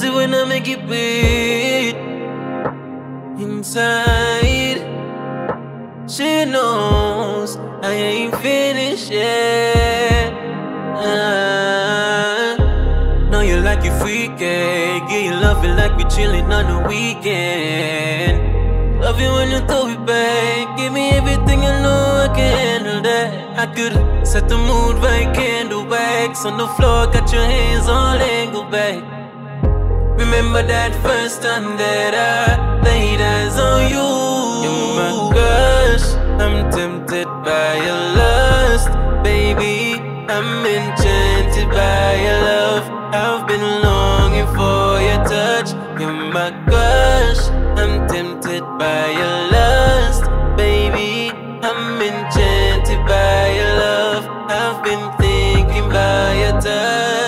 She it when I make it beat inside. She knows I ain't finished yet. Ah, know you like it freaky. Get you love it like we chillin' on the weekend. Love you when you throw it back. Give me everything you know I can handle that. I could set the mood right, candle wax on the floor. Got your hands all angled back. Remember that first time that I laid eyes on you. You're my oh crush. I'm tempted by your lust, baby. I'm enchanted by your love. I've been longing for your touch. You're my crush. I'm tempted by your lust, baby. I'm enchanted by your love. I've been thinking by your touch.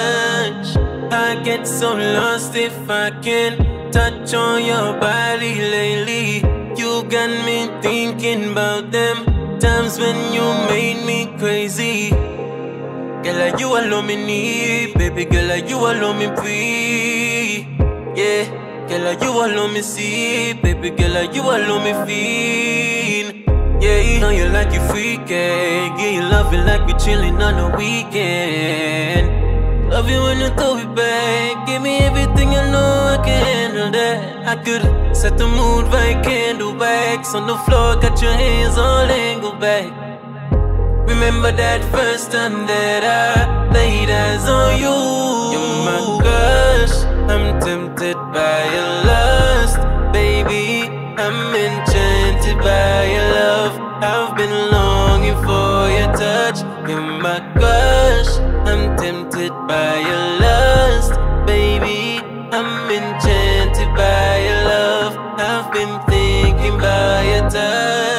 I get so lost if I can touch on your body lately. You got me thinking about them times when you made me crazy. Girl, like you alone me need, baby. Girl, like you alone me breathe. Yeah, girl, like you alone me see, baby. Girl, like you alone me feel. Yeah, you know you like it freaky. Yeah, you love it like we chillin' on the weekend. Love you when you throw it back. Give me everything I know I can handle that. I could set the mood right, candle wax on the floor. Got your hands all angled back. Remember that first time that I laid eyes on you. You're my crush. I'm tempted by your lust, baby. I'm enchanted by your love. I've been longing for your touch. You're my crush. I'm tempted by your lust, baby. I'm enchanted by your love. I've been thinking about your touch.